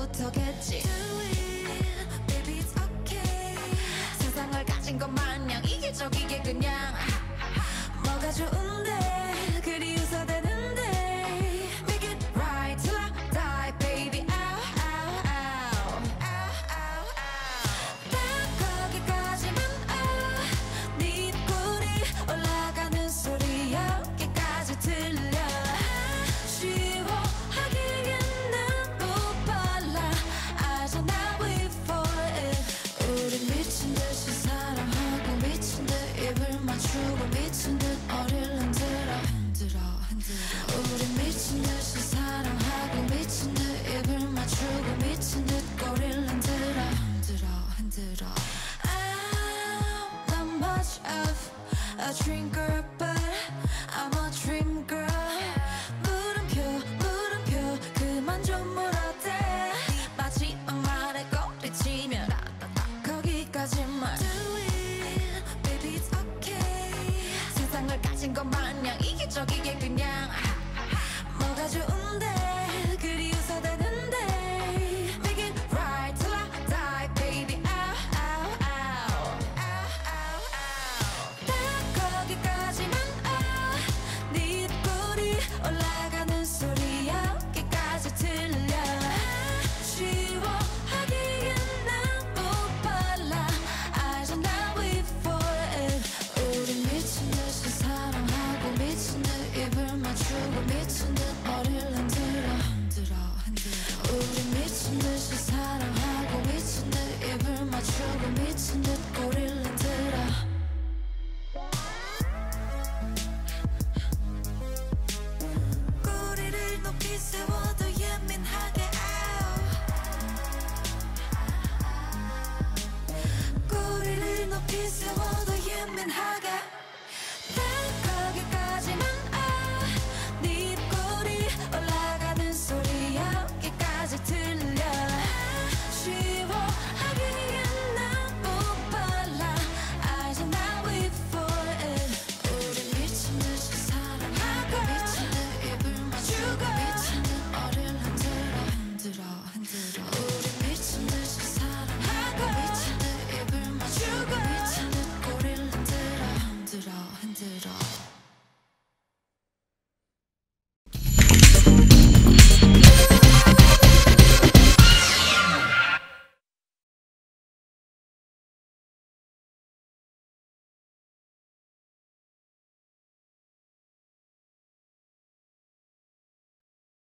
부터겠지. Baby it's okay. 세상을 가진 것 마냥 이기적이게 그냥 finger, but I'm not 这一